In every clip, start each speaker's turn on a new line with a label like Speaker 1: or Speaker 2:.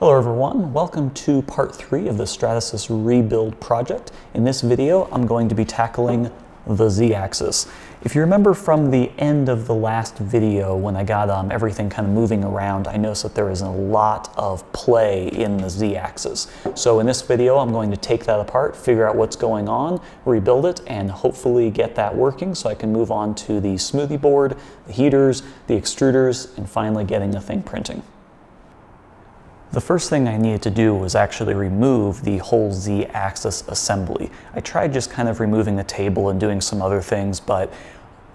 Speaker 1: Hello everyone, welcome to part three of the Stratasys rebuild project. In this video, I'm going to be tackling the z-axis. If you remember from the end of the last video when I got um, everything kind of moving around, I noticed that there is a lot of play in the z-axis. So in this video, I'm going to take that apart, figure out what's going on, rebuild it, and hopefully get that working so I can move on to the Smoothieboard, the heaters, the extruders, and finally getting the thing printing. The first thing I needed to do was actually remove the whole Z-axis assembly. I tried just kind of removing the table and doing some other things, but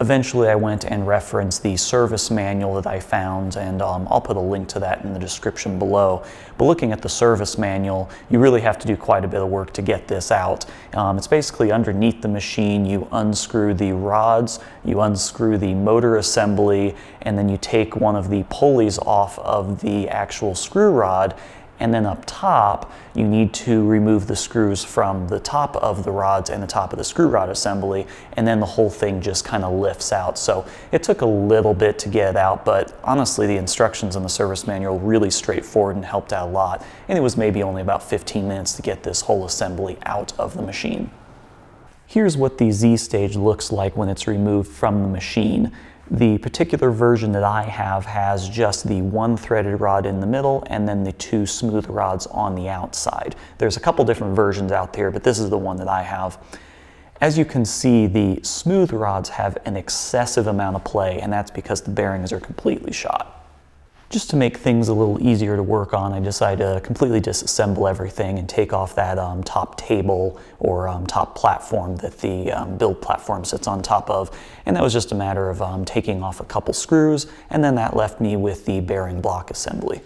Speaker 1: Eventually I went and referenced the service manual that I found and um, I'll put a link to that in the description below. But looking at the service manual, you really have to do quite a bit of work to get this out. Um, it's basically underneath the machine, you unscrew the rods, you unscrew the motor assembly, and then you take one of the pulleys off of the actual screw rod and then up top, you need to remove the screws from the top of the rods and the top of the screw rod assembly, and then the whole thing just kind of lifts out. So it took a little bit to get it out, but honestly, the instructions in the service manual really straightforward and helped out a lot. And it was maybe only about 15 minutes to get this whole assembly out of the machine. Here's what the Z stage looks like when it's removed from the machine. The particular version that I have has just the one threaded rod in the middle and then the two smooth rods on the outside. There's a couple different versions out there, but this is the one that I have. As you can see, the smooth rods have an excessive amount of play, and that's because the bearings are completely shot. Just to make things a little easier to work on, I decided to completely disassemble everything and take off that um, top table or um, top platform that the um, build platform sits on top of. And that was just a matter of um, taking off a couple screws, and then that left me with the bearing block assembly.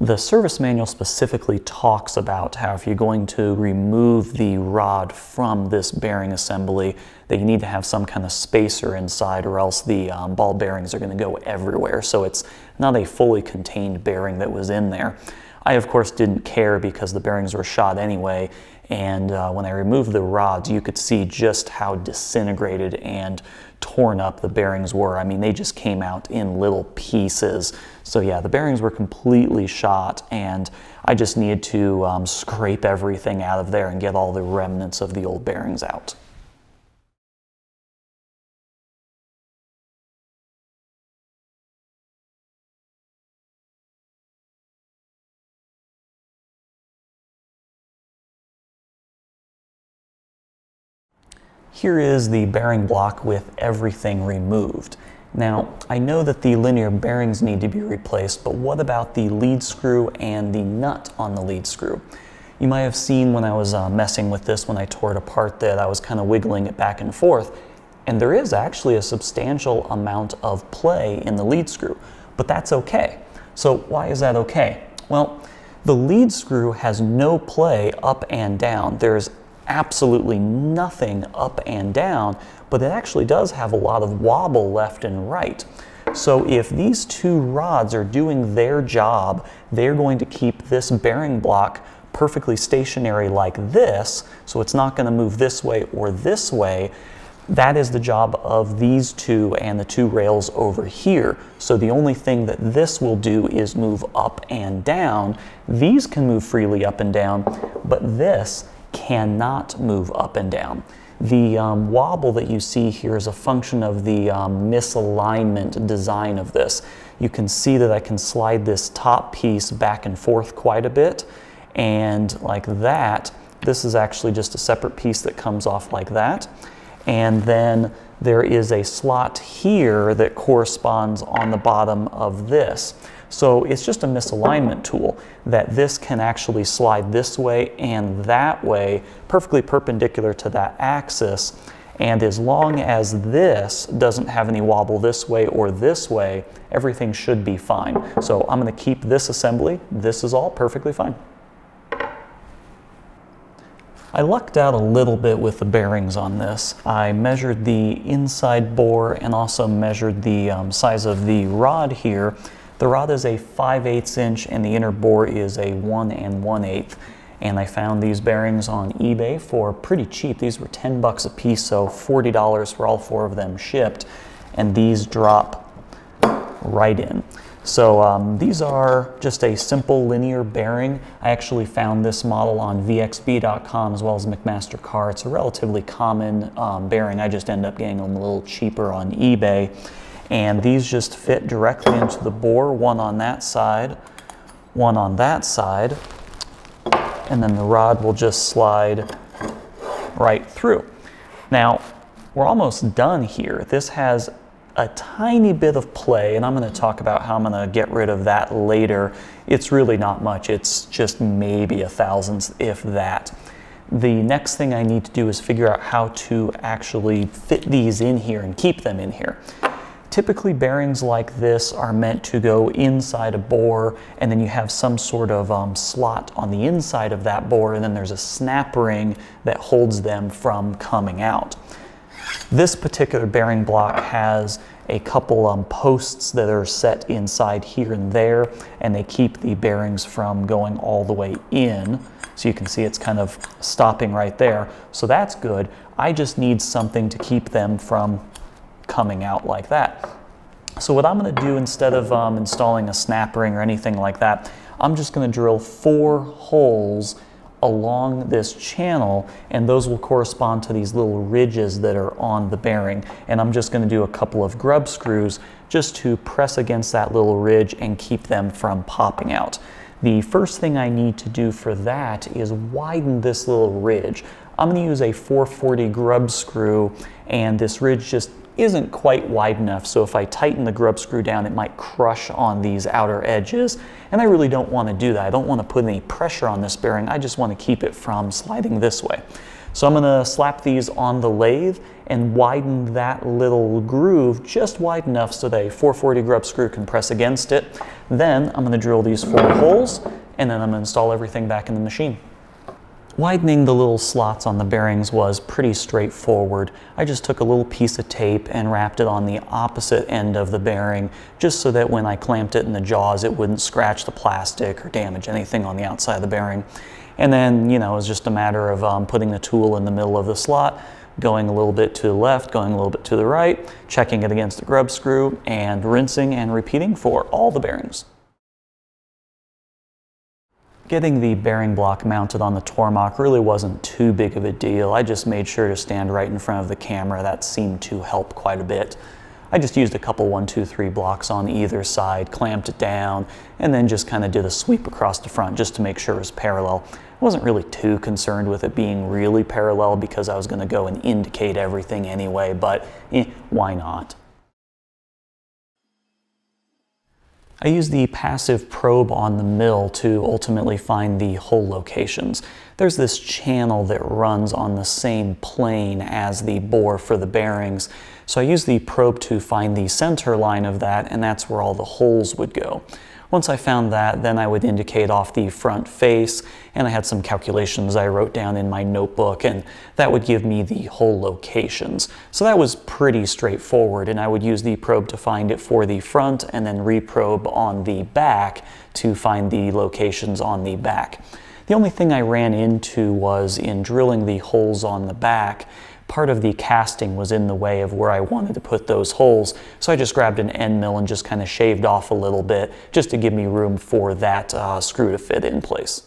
Speaker 1: The service manual specifically talks about how if you're going to remove the rod from this bearing assembly, that you need to have some kind of spacer inside or else the um, ball bearings are going to go everywhere. So it's not a fully contained bearing that was in there. I, of course, didn't care because the bearings were shot anyway. And uh, when I removed the rods, you could see just how disintegrated and torn up the bearings were. I mean, they just came out in little pieces. So yeah, the bearings were completely shot and I just needed to um, scrape everything out of there and get all the remnants of the old bearings out. Here is the bearing block with everything removed. Now, I know that the linear bearings need to be replaced, but what about the lead screw and the nut on the lead screw? You might have seen when I was uh, messing with this when I tore it apart that I was kind of wiggling it back and forth, and there is actually a substantial amount of play in the lead screw, but that's okay. So why is that okay? Well, the lead screw has no play up and down. There's absolutely nothing up and down, but it actually does have a lot of wobble left and right. So if these two rods are doing their job, they're going to keep this bearing block perfectly stationary like this, so it's not going to move this way or this way. That is the job of these two and the two rails over here. So the only thing that this will do is move up and down. These can move freely up and down, but this cannot move up and down. The um, wobble that you see here is a function of the um, misalignment design of this. You can see that I can slide this top piece back and forth quite a bit and like that, this is actually just a separate piece that comes off like that. And then there is a slot here that corresponds on the bottom of this. So it's just a misalignment tool that this can actually slide this way and that way, perfectly perpendicular to that axis. And as long as this doesn't have any wobble this way or this way, everything should be fine. So I'm gonna keep this assembly. This is all perfectly fine. I lucked out a little bit with the bearings on this. I measured the inside bore and also measured the um, size of the rod here the rod is a 5 8 inch and the inner bore is a 1 and 1 8 and I found these bearings on eBay for pretty cheap. These were 10 bucks a piece, so $40 for all four of them shipped, and these drop right in. So um, these are just a simple linear bearing. I actually found this model on vxb.com as well as McMaster-Carr. It's a relatively common um, bearing. I just end up getting them a little cheaper on eBay. And these just fit directly into the bore, one on that side, one on that side, and then the rod will just slide right through. Now, we're almost done here. This has a tiny bit of play, and I'm going to talk about how I'm going to get rid of that later. It's really not much. It's just maybe a thousandth, if that. The next thing I need to do is figure out how to actually fit these in here and keep them in here. Typically bearings like this are meant to go inside a bore and then you have some sort of um, slot on the inside of that bore and then there's a snap ring that holds them from coming out. This particular bearing block has a couple um, posts that are set inside here and there and they keep the bearings from going all the way in. So you can see it's kind of stopping right there. So that's good. I just need something to keep them from coming out like that. So what I'm going to do instead of um, installing a snap ring or anything like that, I'm just going to drill four holes along this channel and those will correspond to these little ridges that are on the bearing and I'm just going to do a couple of grub screws just to press against that little ridge and keep them from popping out. The first thing I need to do for that is widen this little ridge. I'm going to use a 440 grub screw and this ridge just isn't quite wide enough, so if I tighten the grub screw down, it might crush on these outer edges, and I really don't want to do that. I don't want to put any pressure on this bearing, I just want to keep it from sliding this way. So I'm going to slap these on the lathe and widen that little groove just wide enough so that a 440 grub screw can press against it. Then I'm going to drill these four holes, and then I'm going to install everything back in the machine. Widening the little slots on the bearings was pretty straightforward. I just took a little piece of tape and wrapped it on the opposite end of the bearing just so that when I clamped it in the jaws it wouldn't scratch the plastic or damage anything on the outside of the bearing. And then, you know, it was just a matter of um, putting the tool in the middle of the slot, going a little bit to the left, going a little bit to the right, checking it against the grub screw, and rinsing and repeating for all the bearings. Getting the bearing block mounted on the Tormach really wasn't too big of a deal. I just made sure to stand right in front of the camera. That seemed to help quite a bit. I just used a couple one, two, three blocks on either side, clamped it down, and then just kind of did a sweep across the front just to make sure it was parallel. I wasn't really too concerned with it being really parallel because I was going to go and indicate everything anyway, but eh, why not? I use the passive probe on the mill to ultimately find the hole locations. There's this channel that runs on the same plane as the bore for the bearings. So I use the probe to find the center line of that and that's where all the holes would go. Once I found that, then I would indicate off the front face, and I had some calculations I wrote down in my notebook, and that would give me the hole locations. So that was pretty straightforward, and I would use the probe to find it for the front, and then reprobe on the back to find the locations on the back. The only thing I ran into was in drilling the holes on the back, part of the casting was in the way of where I wanted to put those holes. So I just grabbed an end mill and just kind of shaved off a little bit just to give me room for that uh, screw to fit in place.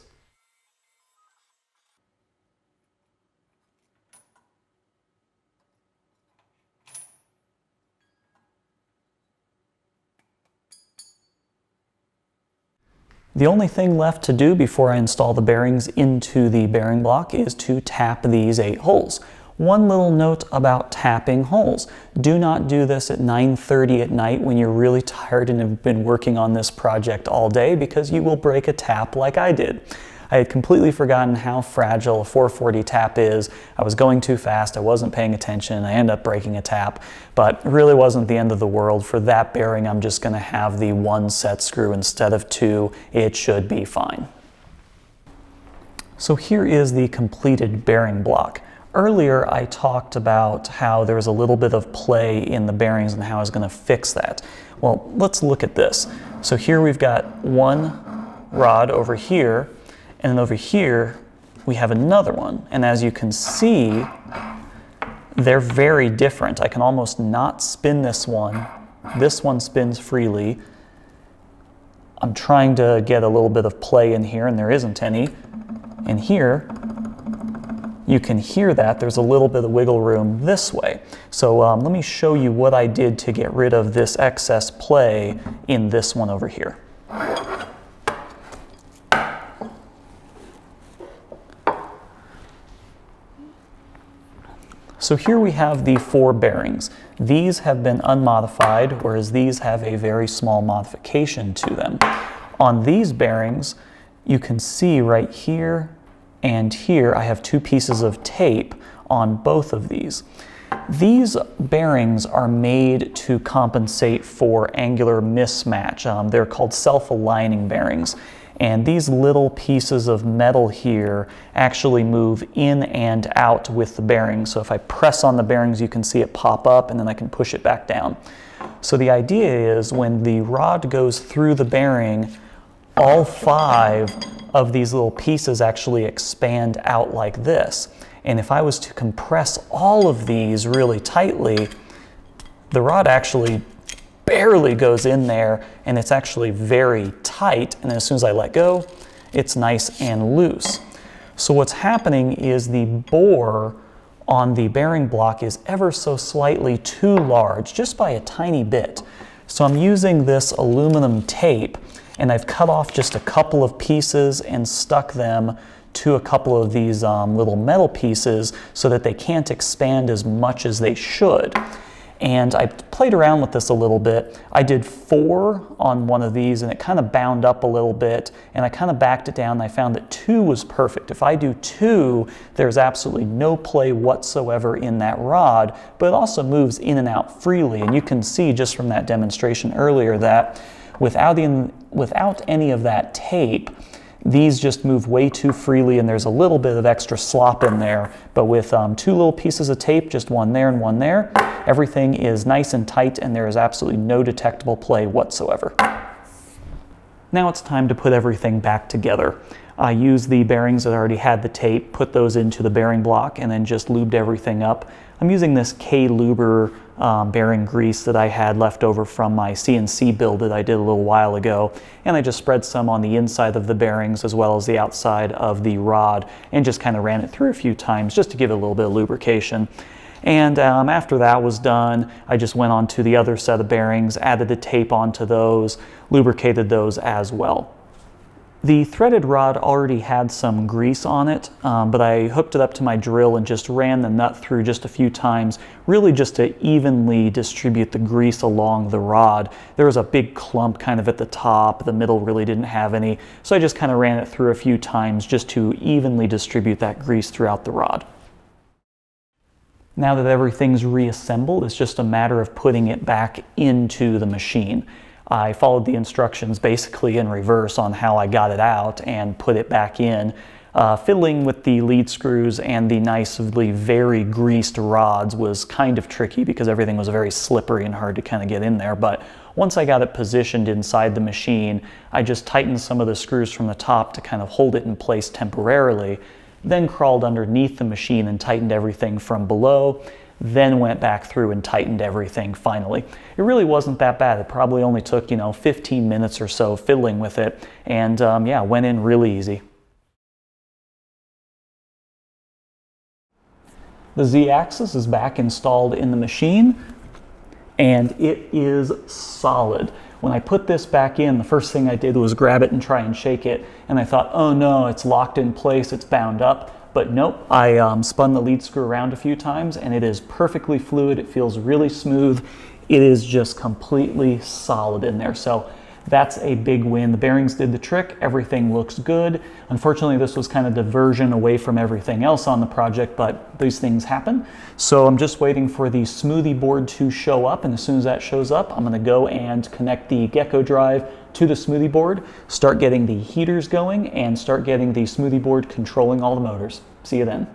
Speaker 1: The only thing left to do before I install the bearings into the bearing block is to tap these eight holes. One little note about tapping holes. Do not do this at 9.30 at night when you're really tired and have been working on this project all day because you will break a tap like I did. I had completely forgotten how fragile a 440 tap is. I was going too fast, I wasn't paying attention, I end up breaking a tap, but really wasn't the end of the world. For that bearing, I'm just gonna have the one set screw instead of two. It should be fine. So here is the completed bearing block. Earlier, I talked about how there was a little bit of play in the bearings and how I was going to fix that. Well, let's look at this. So here we've got one rod over here, and then over here we have another one. And as you can see, they're very different. I can almost not spin this one. This one spins freely. I'm trying to get a little bit of play in here and there isn't any. And here, you can hear that there's a little bit of wiggle room this way. So um, let me show you what I did to get rid of this excess play in this one over here. So here we have the four bearings. These have been unmodified, whereas these have a very small modification to them. On these bearings, you can see right here and here I have two pieces of tape on both of these. These bearings are made to compensate for angular mismatch. Um, they're called self-aligning bearings. And these little pieces of metal here actually move in and out with the bearings. So if I press on the bearings, you can see it pop up and then I can push it back down. So the idea is when the rod goes through the bearing, all five of these little pieces actually expand out like this. And if I was to compress all of these really tightly, the rod actually barely goes in there and it's actually very tight. And as soon as I let go, it's nice and loose. So what's happening is the bore on the bearing block is ever so slightly too large, just by a tiny bit. So I'm using this aluminum tape and I've cut off just a couple of pieces and stuck them to a couple of these um, little metal pieces so that they can't expand as much as they should. And I played around with this a little bit. I did four on one of these and it kind of bound up a little bit and I kind of backed it down I found that two was perfect. If I do two, there's absolutely no play whatsoever in that rod, but it also moves in and out freely. And you can see just from that demonstration earlier that without, in, without any of that tape, these just move way too freely and there's a little bit of extra slop in there. But with um, two little pieces of tape, just one there and one there, everything is nice and tight and there is absolutely no detectable play whatsoever. Now it's time to put everything back together. I used the bearings that already had the tape, put those into the bearing block, and then just lubed everything up. I'm using this Klüber um, bearing grease that I had left over from my CNC build that I did a little while ago. And I just spread some on the inside of the bearings as well as the outside of the rod and just kind of ran it through a few times just to give it a little bit of lubrication. And um, after that was done, I just went on to the other set of bearings, added the tape onto those, lubricated those as well. The threaded rod already had some grease on it, um, but I hooked it up to my drill and just ran the nut through just a few times, really just to evenly distribute the grease along the rod. There was a big clump kind of at the top, the middle really didn't have any, so I just kind of ran it through a few times just to evenly distribute that grease throughout the rod. Now that everything's reassembled, it's just a matter of putting it back into the machine. I followed the instructions basically in reverse on how I got it out and put it back in. Uh, fiddling with the lead screws and the nicely very greased rods was kind of tricky because everything was very slippery and hard to kind of get in there. But once I got it positioned inside the machine, I just tightened some of the screws from the top to kind of hold it in place temporarily, then crawled underneath the machine and tightened everything from below then went back through and tightened everything finally. It really wasn't that bad. It probably only took, you know, 15 minutes or so fiddling with it. And um, yeah, went in really easy. The Z-axis is back installed in the machine and it is solid. When I put this back in, the first thing I did was grab it and try and shake it. And I thought, oh no, it's locked in place, it's bound up. But nope, I um, spun the lead screw around a few times and it is perfectly fluid. It feels really smooth. It is just completely solid in there. So that's a big win. The bearings did the trick. Everything looks good. Unfortunately, this was kind of diversion away from everything else on the project, but these things happen. So I'm just waiting for the Smoothieboard to show up. And as soon as that shows up, I'm gonna go and connect the Geckodrive to the Smoothieboard, start getting the heaters going, and start getting the Smoothieboard controlling all the motors. See you then.